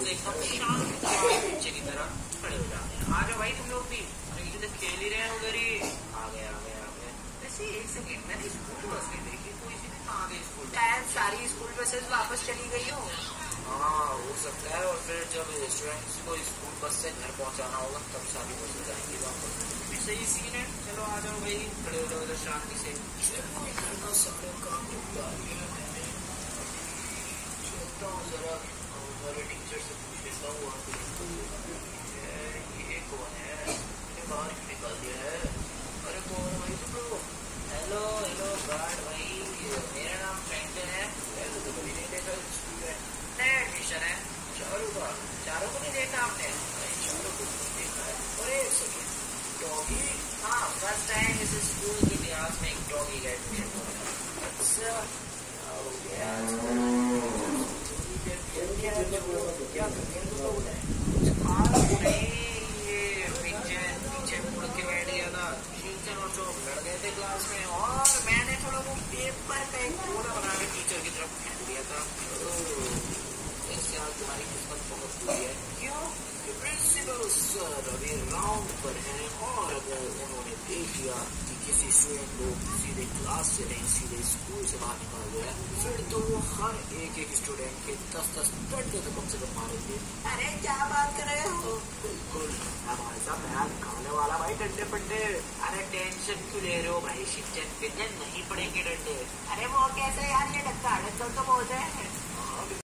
ایک دم شانت بچے کی طرح کھڑے ہو جاتے ہیں آ جاؤ بھائی تم لوگ بھی کھیل ہی رہے ہیں ادھر ہی آ گئے آ گئے آ گئے ویسے ایک سیکنڈ میں نے اسکول بس نہیں دیکھی کوئی سی کہاں گئی اسکول ساری اسکول بسز واپس چلی گئی ہو ہاں ہو سکتا ہے اور پھر جب اسٹوڈینٹس کو اسکول بس سے گھر پہنچانا ہوگا تب ساری بسیں جائیں گی واپس صحیح سین ہے چلو آ جاؤ بھائی کھڑے ہو جاؤ ادھر شانتی سے گھر کا کام نپٹا لیا میں نے چلتا ہوں ذرا ہمارے ٹیچر سے پوچھ لیتا ہوں یہ کون ہے باہر کیوں نکال دیا ہے ارے کون بھائی تم لوگ ہیلو ہیلو گارڈ بھائی میرا نام ہے تو کبھی نہیں دیکھا اسکول نیا ایڈمیشن ہے چاروں کا چاروں کو نہیں دیکھا آپ نے چاروں کو دیکھا ہے اور ایک سیکنڈ ڈاگی ہاں فرسٹ ٹائم اس اسکول کے اتہاس میں ایک ڈاگی کا ایڈمیشن ہوا اچھا ہو گیا کیا نہیں یہ پیچھے پیچھے مڑ کے بیٹھ گیا تھا ٹیچر اور جو لڑ گئے تھے کلاس میں اور میں نے تھوڑا وہ پیپر کا ایک کونا بنا کے ٹیچر کی طرف پھینک دیا تھا اس سے آج تمہاری قسمت بہت بری ہے کیوں کہ پرنسپل سر ابھی راؤنڈ پر ہیں اور اگر انہوں نے دیکھ لیا کہ کسی اسٹوڈینٹ کو سیدھے کلاس سے نہیں سیدھے اسکول سے باہر نکال دیا پھر تو وہ ہر ایک ایک اسٹوڈینٹ کے دس دس ڈنڈے تو کم سے کم ماریں گے کھانے والا بھائی ڈنڈے پنڈے ارے ٹینشن کیوں لے رہے ہو بھائی شکچن کتنے نہیں پڑیں گے ڈنڈے ارے وہ کیسے یار یہ ڈکا ڈکا تو بہت ہے